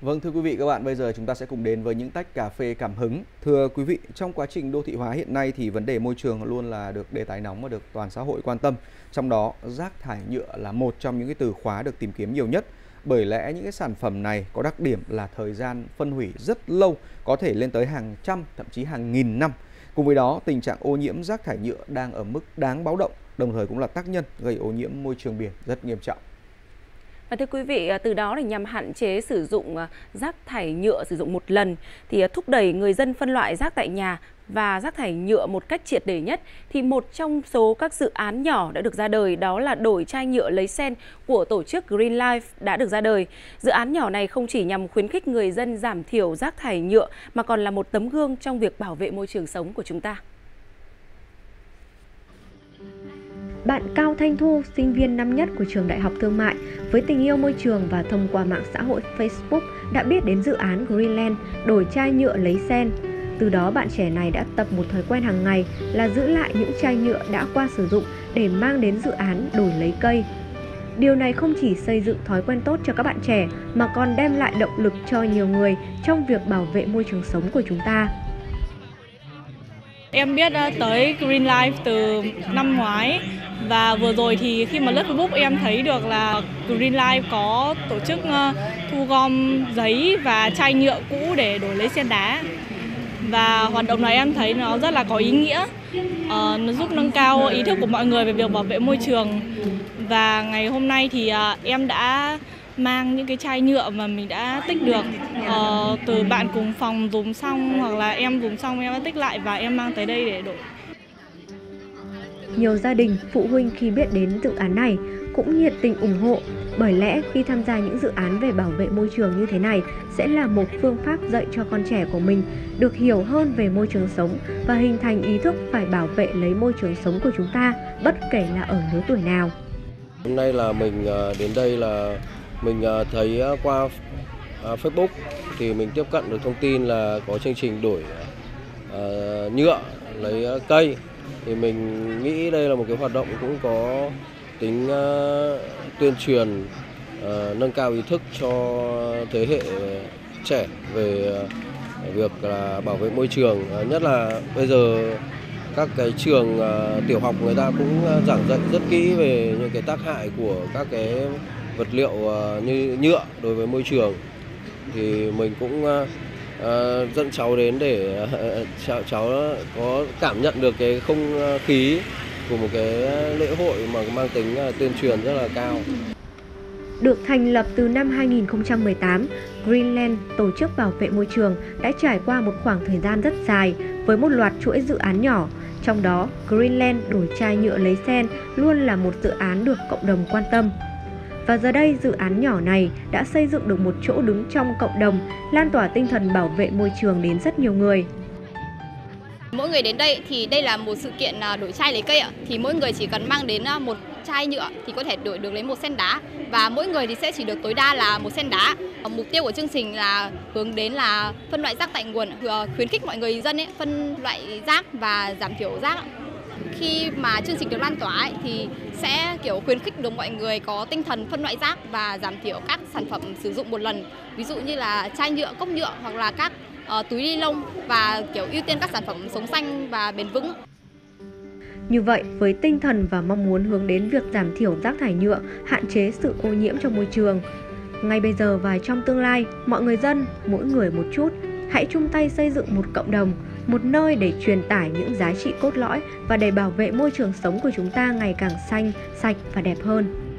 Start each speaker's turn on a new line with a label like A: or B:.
A: Vâng thưa quý vị các bạn, bây giờ chúng ta sẽ cùng đến với những tách cà phê cảm hứng. Thưa quý vị, trong quá trình đô thị hóa hiện nay thì vấn đề môi trường luôn là được đề tài nóng và được toàn xã hội quan tâm. Trong đó, rác thải nhựa là một trong những cái từ khóa được tìm kiếm nhiều nhất. Bởi lẽ những cái sản phẩm này có đặc điểm là thời gian phân hủy rất lâu, có thể lên tới hàng trăm, thậm chí hàng nghìn năm. Cùng với đó, tình trạng ô nhiễm rác thải nhựa đang ở mức đáng báo động, đồng thời cũng là tác nhân gây ô nhiễm môi trường biển rất nghiêm trọng.
B: Và thưa quý vị, à, từ đó để nhằm hạn chế sử dụng à, rác thải nhựa sử dụng một lần thì à, thúc đẩy người dân phân loại rác tại nhà và rác thải nhựa một cách triệt để nhất thì một trong số các dự án nhỏ đã được ra đời đó là đổi chai nhựa lấy sen của tổ chức Green Life đã được ra đời. Dự án nhỏ này không chỉ nhằm khuyến khích người dân giảm thiểu rác thải nhựa mà còn là một tấm gương trong việc bảo vệ môi trường sống của chúng ta.
C: Bạn Cao Thanh Thu, sinh viên năm nhất của trường Đại học Thương mại, với tình yêu môi trường và thông qua mạng xã hội Facebook đã biết đến dự án Greenland đổi chai nhựa lấy sen. Từ đó bạn trẻ này đã tập một thói quen hàng ngày là giữ lại những chai nhựa đã qua sử dụng để mang đến dự án đổi lấy cây. Điều này không chỉ xây dựng thói quen tốt cho các bạn trẻ mà còn đem lại động lực cho nhiều người trong việc bảo vệ môi trường sống của chúng ta.
D: Em biết ờ, tới Green Life từ năm ngoái và vừa rồi thì khi mà lướt Facebook em thấy được là Green Life có tổ chức ờ, thu gom giấy và chai nhựa cũ để đổi lấy sen đá. Và hoạt động này em thấy nó rất là có ý nghĩa. Ờ, nó giúp nâng cao ý thức của mọi người về việc bảo vệ môi trường. Và ngày hôm nay thì ờ, em đã mang những cái chai nhựa mà mình đã tích được uh, từ bạn cùng phòng dùng xong hoặc là em dùng xong em đã tích lại và em mang tới đây để đổi.
C: Nhiều gia đình, phụ huynh khi biết đến dự án này cũng nhiệt tình ủng hộ bởi lẽ khi tham gia những dự án về bảo vệ môi trường như thế này sẽ là một phương pháp dạy cho con trẻ của mình được hiểu hơn về môi trường sống và hình thành ý thức phải bảo vệ lấy môi trường sống của chúng ta bất kể là ở lứa tuổi nào.
E: Hôm nay là mình ờ, đến đây là mình ờ, thấy ờ, qua ờ, Facebook thì mình tiếp cận được thông tin là có chương trình đổi nhựa, lấy cây. Thì mình nghĩ đây là một cái hoạt động cũng có tính tuyên truyền nâng cao ý thức cho thế hệ trẻ về việc là bảo vệ môi trường. Nhất là bây giờ các cái trường tiểu học người ta cũng giảng dạy rất kỹ về những cái tác hại của các cái vật liệu ờ, như nhựa đối với môi trường thì mình cũng uh, dẫn cháu đến để uh, cháu, cháu có cảm nhận được cái không khí của một cái lễ hội mà mang tính uh, tuyên truyền rất là cao.
C: Được thành lập từ năm 2018, Greenland, tổ chức bảo vệ môi trường, đã trải qua một khoảng thời gian rất dài với một loạt chuỗi dự án nhỏ. Trong đó, Greenland đổi chai nhựa lấy sen luôn là một dự án được cộng đồng quan tâm. Và giờ đây dự án nhỏ này đã xây dựng được một chỗ đứng trong cộng đồng, lan tỏa tinh thần bảo vệ môi trường đến rất nhiều người.
F: Mỗi người đến đây thì đây là một sự kiện à, đổi chai lấy cây ạ. Thì mỗi người chỉ cần mang đến à, một chai nhựa thì có thể đổi được lấy một sen đá và mỗi người thì sẽ chỉ được tối đa là một sen đá. Mục tiêu của chương trình là hướng đến là phân loại rác tại nguồn, à, khuyến khích mọi người dân ấy phân loại rác và giảm thiểu rác khi mà chương trình được lan tỏa ấy, thì sẽ kiểu khuyến khích được mọi người có tinh thần phân loại rác và giảm thiểu các sản phẩm sử dụng một lần. Ví dụ như là chai nhựa cốc nhựa hoặc là các uh, túi ni lông và kiểu ưu tiên các sản phẩm sống xanh và bền vững.
C: Như vậy, với tinh thần và mong muốn hướng đến việc giảm thiểu rác thải nhựa, hạn chế sự ô nhiễm trong môi trường, ngay bây giờ và trong tương lai, mọi người dân, mỗi người một chút, hãy chung tay xây dựng một cộng đồng một nơi để truyền tải những giá trị cốt lõi và để bảo vệ môi trường sống của chúng ta ngày càng xanh, sạch và đẹp hơn.